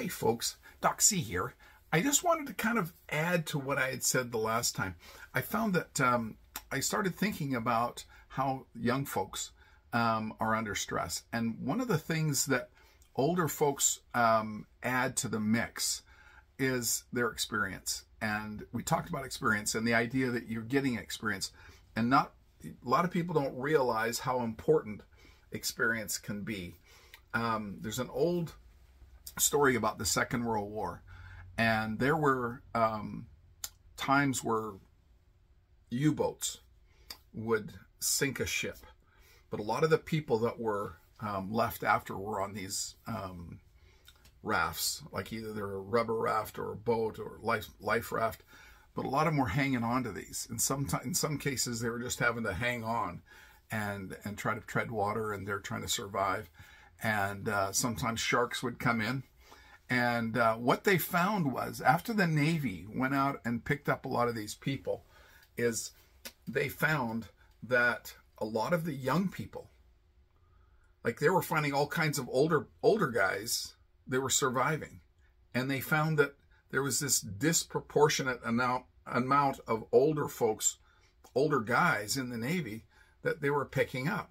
Hey folks, Doc C here. I just wanted to kind of add to what I had said the last time. I found that um, I started thinking about how young folks um, are under stress. And one of the things that older folks um, add to the mix is their experience. And we talked about experience and the idea that you're getting experience. And not a lot of people don't realize how important experience can be. Um, there's an old story about the Second World War, and there were um, times where U-boats would sink a ship, but a lot of the people that were um, left after were on these um, rafts, like either they're a rubber raft or a boat or life life raft, but a lot of them were hanging on to these. And some in some cases they were just having to hang on and and try to tread water, and they're trying to survive and uh, sometimes sharks would come in. And uh, what they found was after the Navy went out and picked up a lot of these people, is they found that a lot of the young people, like they were finding all kinds of older older guys, they were surviving, and they found that there was this disproportionate amount amount of older folks, older guys in the Navy that they were picking up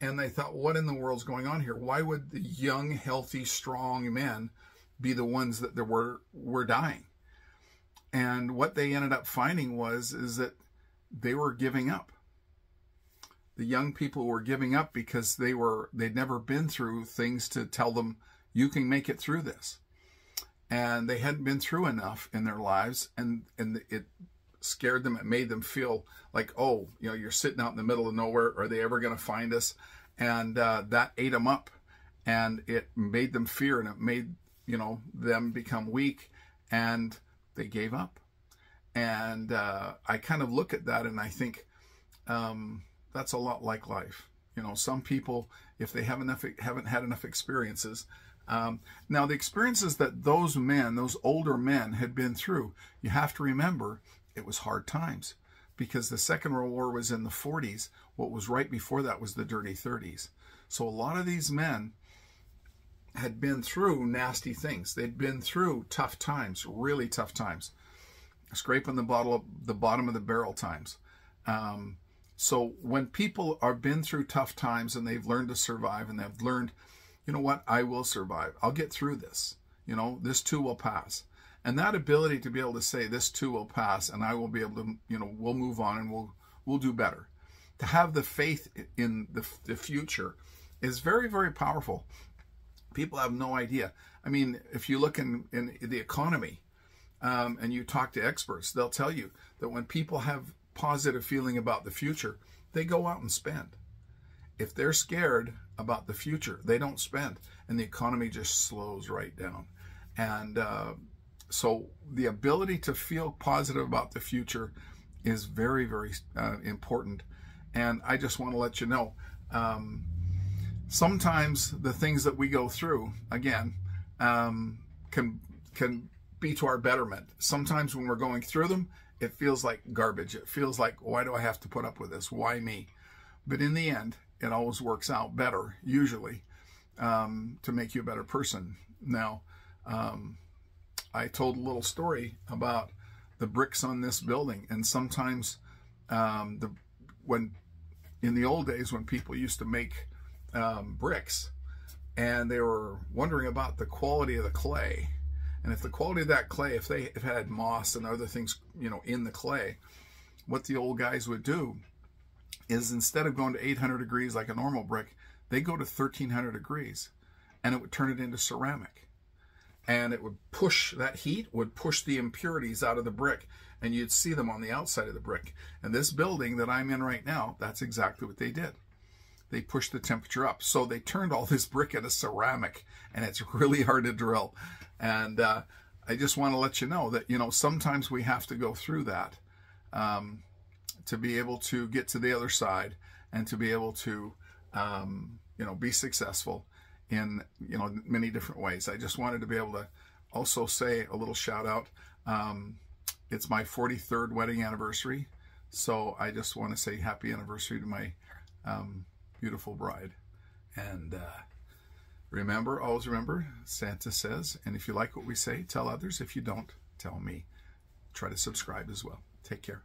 and they thought, what in the world's going on here? Why would the young, healthy, strong men be the ones that were were dying? And what they ended up finding was is that they were giving up. The young people were giving up because they were they'd never been through things to tell them you can make it through this. And they hadn't been through enough in their lives and and it scared them. It made them feel like, oh, you know, you're sitting out in the middle of nowhere. Are they ever going to find us? And uh, that ate them up, and it made them fear, and it made you know them become weak, and they gave up. And uh, I kind of look at that, and I think um, that's a lot like life. You know, some people, if they have enough, haven't had enough experiences, um, now, the experiences that those men, those older men, had been through, you have to remember it was hard times because the Second World War was in the 40s. What was right before that was the dirty 30s. So a lot of these men had been through nasty things. They'd been through tough times, really tough times, scraping the bottle, the bottom of the barrel times. Um, so when people are been through tough times and they've learned to survive and they've learned, you know what, I will survive. I'll get through this. You know, this too will pass. And that ability to be able to say this too will pass and I will be able to, you know, we'll move on and we'll we'll do better. To have the faith in the, the future is very, very powerful. People have no idea. I mean, if you look in, in the economy um, and you talk to experts, they'll tell you that when people have positive feeling about the future, they go out and spend. If they're scared about the future, they don't spend, and the economy just slows right down. And uh, so the ability to feel positive about the future is very, very uh, important. And I just want to let you know, um, sometimes the things that we go through, again, um, can can be to our betterment. Sometimes when we're going through them, it feels like garbage. It feels like, why do I have to put up with this? Why me? But in the end, it always works out better, usually, um, to make you a better person. Now, um, I told a little story about the bricks on this building, and sometimes um, the when in the old days when people used to make um, bricks, and they were wondering about the quality of the clay, and if the quality of that clay, if they if had moss and other things, you know, in the clay, what the old guys would do is instead of going to 800 degrees like a normal brick, they go to 1300 degrees, and it would turn it into ceramic and it would push that heat would push the impurities out of the brick and you'd see them on the outside of the brick. And this building that i'm in right now that's exactly what they did. They pushed the temperature up. So they turned all this brick into ceramic and it's really hard to drill. And uh, i just want to let you know that you know sometimes we have to go through that um, to be able to get to the other side and to be able to um, you know be successful in you know many different ways. I just wanted to be able to also say a little shout out. Um, it's my 43rd wedding anniversary, so I just want to say happy anniversary to my um, beautiful bride, and uh, Remember, always remember, Santa says, and if you like what we say, tell others. If you don't, tell me. Try to subscribe as well. Take care.